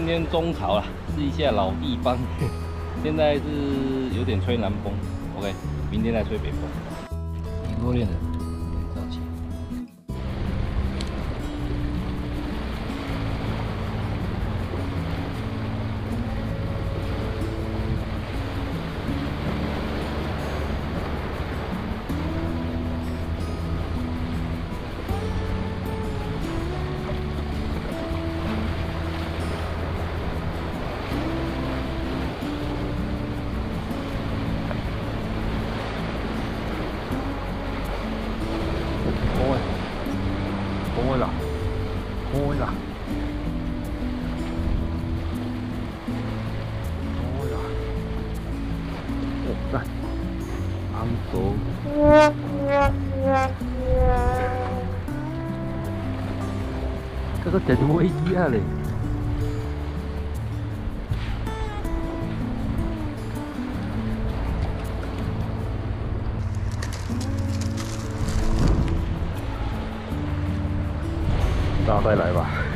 今天中潮了，试一下老地方。现在是有点吹南风，OK，明天再吹北风。挺多练的。这个怎么一样嘞？大再来吧。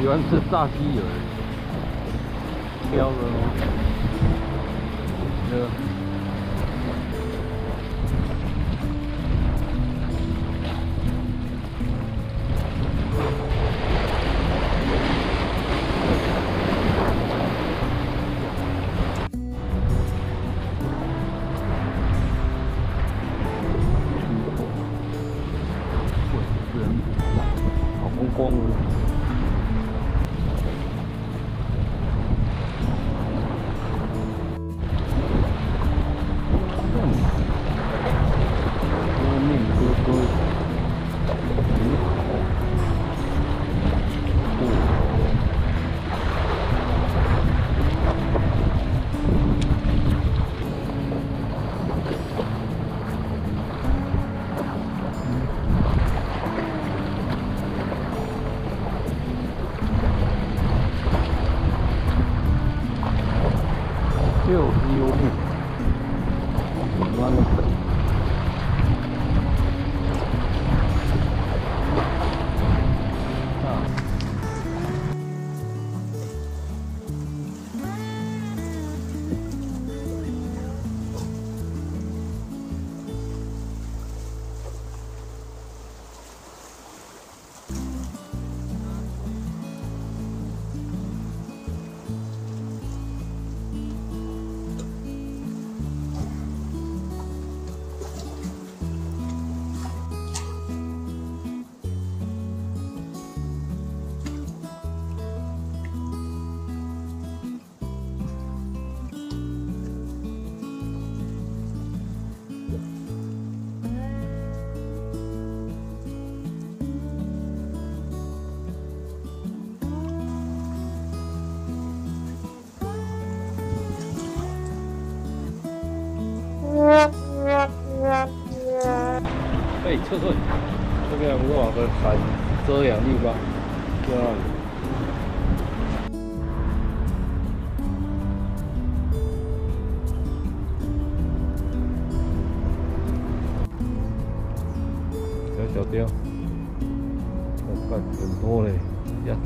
喜欢吃炸鸡而已，标 ง 哎，厕所，这边我们往个山遮阳地方。漂亮。小小雕，我看很多嘞，呀。